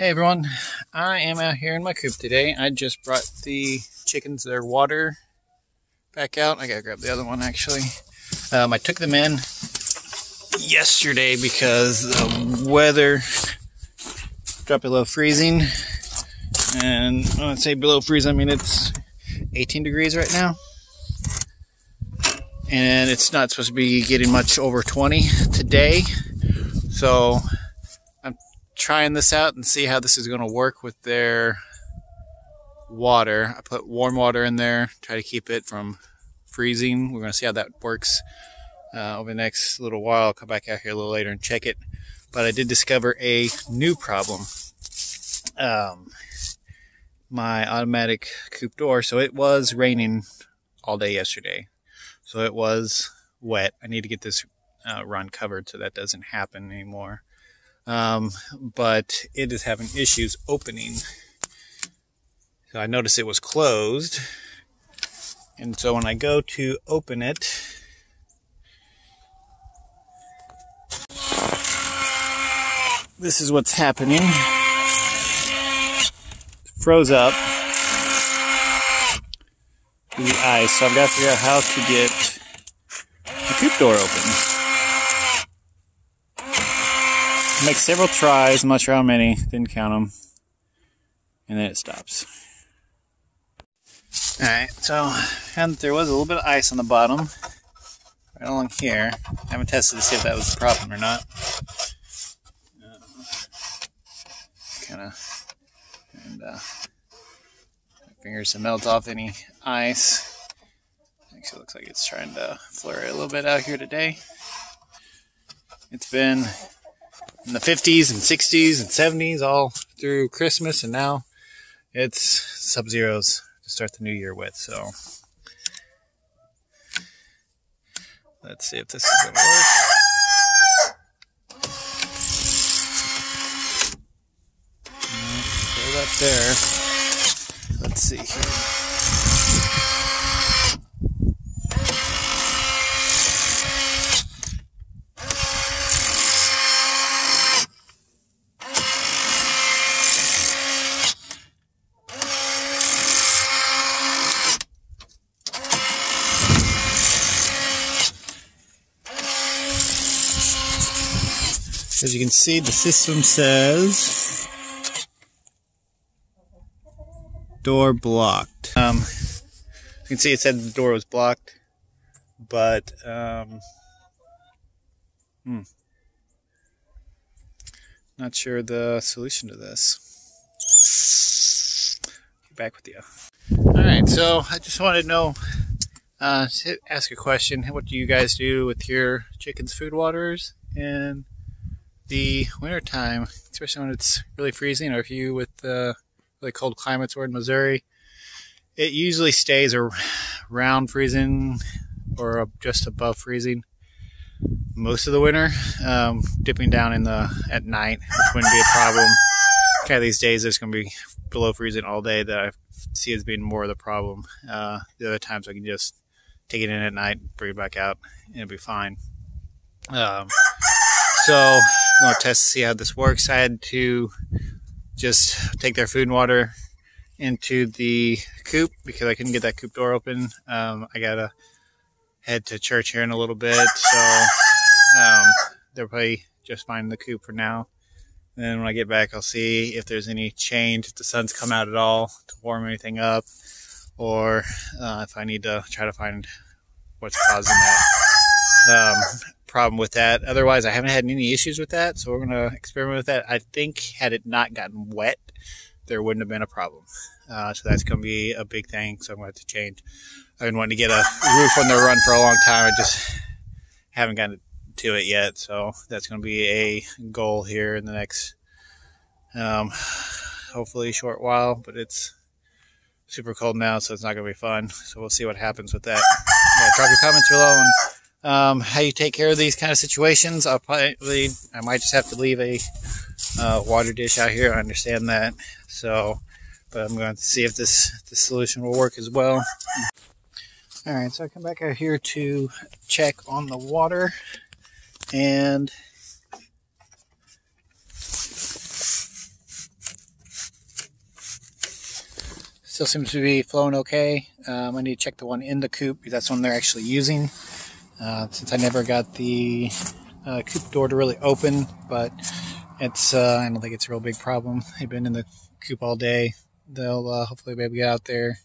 Hey everyone, I am out here in my coop today. I just brought the chickens their water back out. I gotta grab the other one actually. Um, I took them in yesterday because the weather dropped below freezing. And when I say below freezing, I mean it's 18 degrees right now. And it's not supposed to be getting much over 20 today. So trying this out and see how this is going to work with their water. I put warm water in there, try to keep it from freezing. We're going to see how that works uh, over the next little while. I'll come back out here a little later and check it. But I did discover a new problem. Um, my automatic coop door. So it was raining all day yesterday. So it was wet. I need to get this uh, run covered so that doesn't happen anymore um, but it is having issues opening. So I noticed it was closed. And so when I go to open it, this is what's happening. It froze up the ice, so I've got to figure out how to get the coop door open. Make several tries, I'm not sure how many, didn't count them, and then it stops. Alright, so and there was a little bit of ice on the bottom, right along here. I haven't tested to see if that was a problem or not. Uh, kind of, and uh, fingers to melt off any ice. Actually, looks like it's trying to flurry a little bit out here today. It's been in the 50s and 60s and 70s all through Christmas, and now it's sub zeros to start the new year with. So let's see if this is to work. There. Let's see here. As you can see, the system says door blocked. Um, you can see it said the door was blocked, but um, hmm, not sure the solution to this. Back with you. All right, so I just wanted to know, uh, ask a question. What do you guys do with your chickens' food waters and the wintertime, especially when it's really freezing, or if you with the really cold climates or in Missouri, it usually stays around freezing or just above freezing most of the winter. Um, dipping down in the at night, which wouldn't be a problem. Kind of these days, there's going to be below freezing all day. That I see as being more of the problem. Uh, the other times, I can just take it in at night, bring it back out, and it'll be fine. Um, so I'm going to test to see how this works. I had to just take their food and water into the coop because I couldn't get that coop door open. Um, I got to head to church here in a little bit. So um, they're probably just fine in the coop for now. And then when I get back, I'll see if there's any change, if the sun's come out at all to warm anything up, or uh, if I need to try to find what's causing that. Um, problem with that. Otherwise, I haven't had any issues with that, so we're going to experiment with that. I think had it not gotten wet, there wouldn't have been a problem. Uh, so that's going to be a big thing, so I'm going to have to change. I've been wanting to get a roof on the run for a long time. I just haven't gotten to it yet, so that's going to be a goal here in the next, um, hopefully short while, but it's super cold now, so it's not going to be fun. So we'll see what happens with that. Yeah, drop your comments below and um, how you take care of these kind of situations. I'll probably, I might just have to leave a uh, water dish out here. I understand that. So, but I'm going to see if this, this solution will work as well. All right, so I come back out here to check on the water and still seems to be flowing okay. Um, I need to check the one in the coop that's one they're actually using. Uh, since I never got the uh, coop door to really open, but it's uh, I don't think it's a real big problem. They've been in the coop all day. They'll uh, hopefully be able to get out there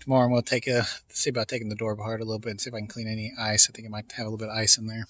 tomorrow. And we'll take a see about taking the door apart a little bit and see if I can clean any ice. I think it might have a little bit of ice in there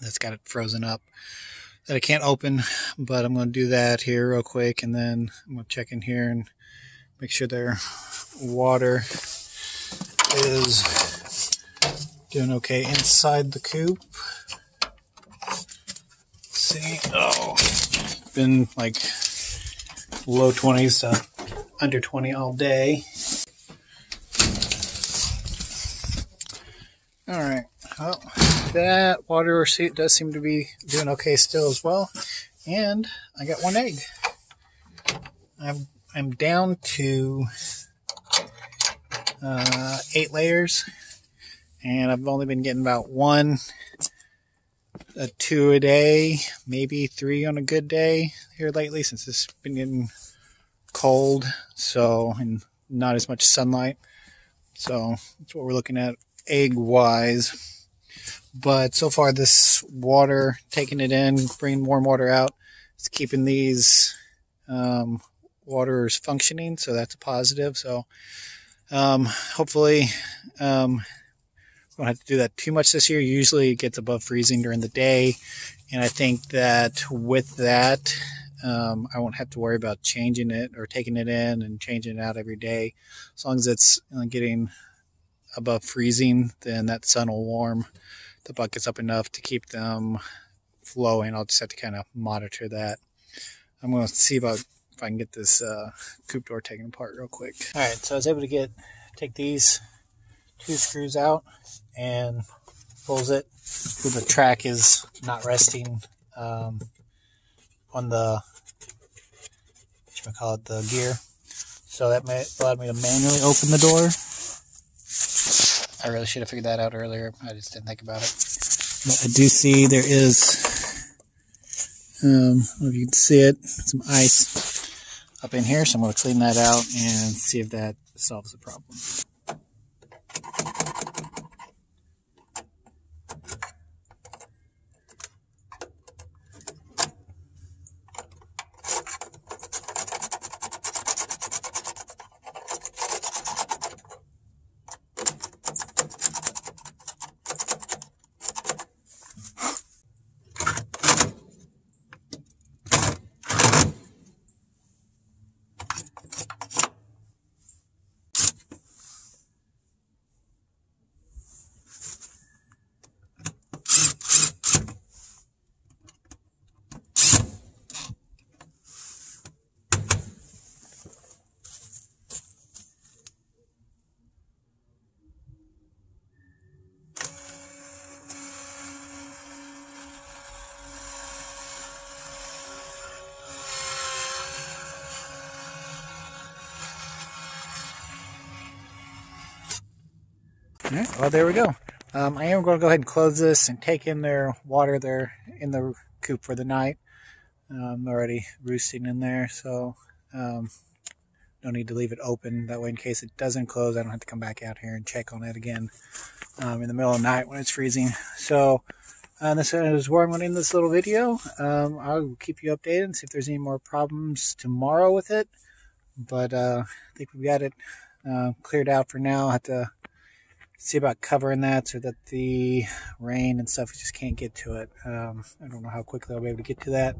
that's got it frozen up that I can't open, but I'm going to do that here real quick, and then I'm going to check in here and make sure their water is doing okay inside the coop. Let's see, oh, been like low 20s to under 20 all day. All right, well that water receipt does seem to be doing okay still as well. And I got one egg. I'm, I'm down to uh, eight layers. And I've only been getting about one, a two a day, maybe three on a good day here lately since it's been getting cold. So, and not as much sunlight. So that's what we're looking at egg wise. But so far, this water, taking it in, bringing warm water out, it's keeping these um, waters functioning. So that's a positive. So um, hopefully, um, don't have to do that too much this year. Usually it gets above freezing during the day. And I think that with that, um, I won't have to worry about changing it or taking it in and changing it out every day. As long as it's getting above freezing, then that sun will warm the buckets up enough to keep them flowing. I'll just have to kind of monitor that. I'm going to see about if I can get this uh, coop door taken apart real quick. All right, so I was able to get take these two screws out and pulls it. So the track is not resting um, on the call it the gear. So that allowed me to manually open the door I really should have figured that out earlier. I just didn't think about it. But I do see there is, um, if you can see it, some ice up in here. So I'm going to clean that out and see if that solves the problem. All right, well, there we go. Um, I am going to go ahead and close this and take in their water there in the coop for the night. Um, already roosting in there, so um, no need to leave it open. That way, in case it doesn't close, I don't have to come back out here and check on it again um, in the middle of the night when it's freezing. So, uh, this is where I'm going to end this little video. Um, I'll keep you updated and see if there's any more problems tomorrow with it. But uh, I think we've got it uh, cleared out for now. I have to see about covering that so that the rain and stuff just can't get to it. Um, I don't know how quickly I'll be able to get to that.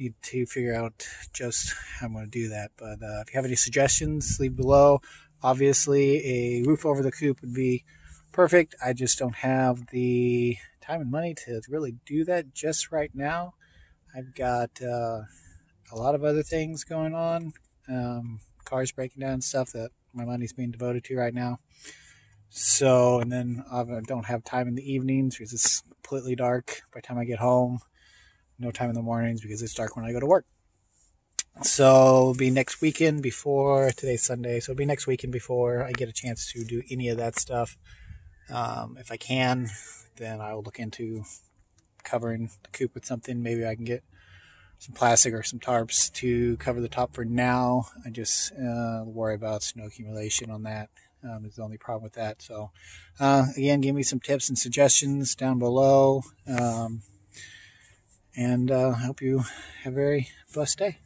Need to figure out just how I'm going to do that. But uh, if you have any suggestions, leave below. Obviously, a roof over the coop would be perfect. I just don't have the time and money to really do that just right now. I've got uh, a lot of other things going on, um, cars breaking down, stuff that my money's being devoted to right now. So, and then I don't have time in the evenings because it's completely dark by the time I get home. No time in the mornings because it's dark when I go to work. So, it'll be next weekend before today's Sunday. So, it'll be next weekend before I get a chance to do any of that stuff. Um, if I can, then I will look into covering the coop with something. Maybe I can get some plastic or some tarps to cover the top for now. I just uh, worry about snow accumulation on that. Um, is the only problem with that. So, uh, again, give me some tips and suggestions down below. Um, and uh, I hope you have a very blessed day.